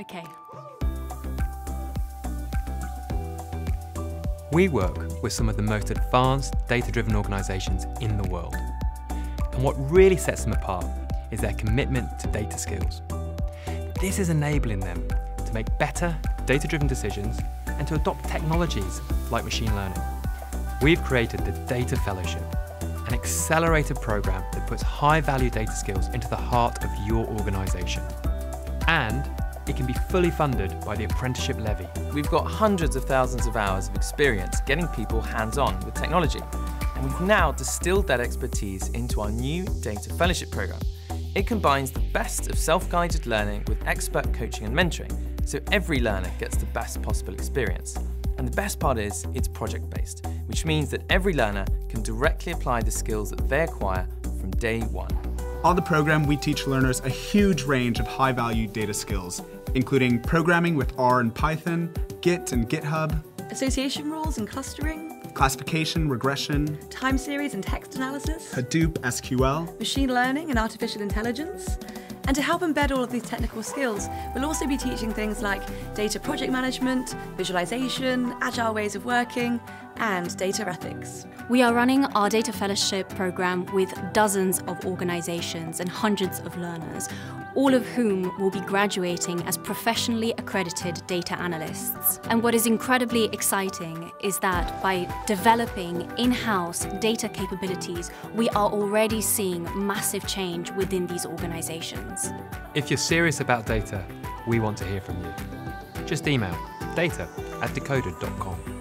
Okay. We work with some of the most advanced data driven organisations in the world. And what really sets them apart is their commitment to data skills. This is enabling them to make better data driven decisions and to adopt technologies like machine learning. We've created the Data Fellowship, an accelerated program that puts high value data skills into the heart of your organisation. And it can be fully funded by the Apprenticeship Levy. We've got hundreds of thousands of hours of experience getting people hands on with technology. And we've now distilled that expertise into our new Data Fellowship Programme. It combines the best of self guided learning with expert coaching and mentoring, so every learner gets the best possible experience. And the best part is, it's project based, which means that every learner can directly apply the skills that they acquire from day one. On the program, we teach learners a huge range of high value data skills, including programming with R and Python, Git and GitHub, association rules and clustering, classification, regression, time series and text analysis, Hadoop SQL, machine learning and artificial intelligence. And to help embed all of these technical skills, we'll also be teaching things like data project management, visualization, agile ways of working, and data ethics. We are running our Data Fellowship program with dozens of organisations and hundreds of learners, all of whom will be graduating as professionally accredited data analysts. And what is incredibly exciting is that by developing in house data capabilities, we are already seeing massive change within these organisations. If you're serious about data, we want to hear from you. Just email data at decoded.com.